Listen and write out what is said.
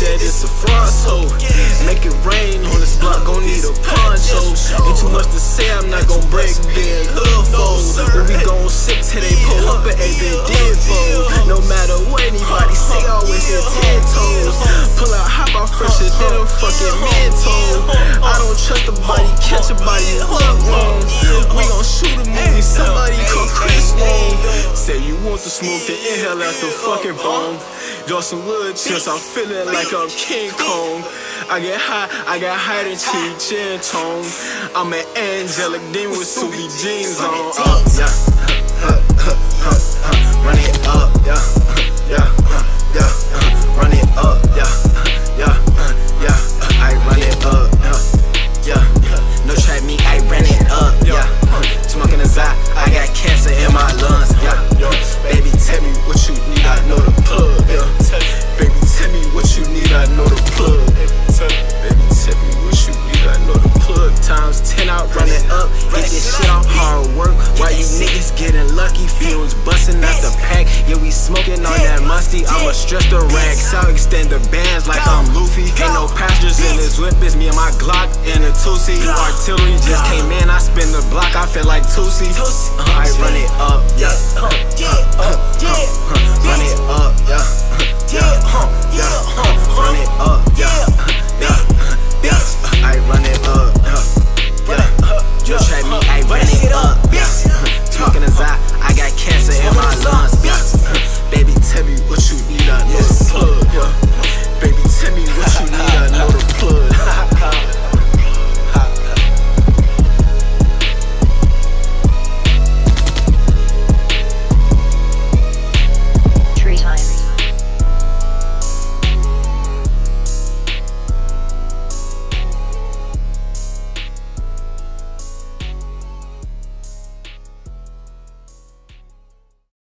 yeah, this a fronto. Make it rain on this block, gon' need a poncho. Ain't too much to say, I'm not gon' break their love fold. When we gon' sick till they pull up and everything did fold. No matter what anybody say, always hit ten toes. Pull out hop out fresher than a fucking mentos. I don't trust a body, catch a body, hook wrong. We gon' shoot a movie, somebody call Chris Wong. Say you want to smoke, then inhale out the fucking bone. Draw some wood chips, I'm feeling like I'm King Kong. I get high, I got high than Cheech and Chong. I'm an angelic demon with Subi jeans on. Uh, yeah. Run it up, yeah. Yeah, yeah. Run it up, yeah. Yeah, yeah. I run it up, yeah. Yeah. No trap me, I run it up, yeah. Smoking a Zai, out, run it up. Get this shit off hard work. While you niggas getting lucky? Fumes busting out the pack. Yeah, we smoking on that musty. I'ma stretch the racks out, extend the bands like I'm Luffy. Ain't no passengers in this whip, it's me and my Glock and a Tusi. Artillery just came in, I spin the block, I feel like Tusi. Uh, I run it up, yeah. uh, yeah, uh, yeah,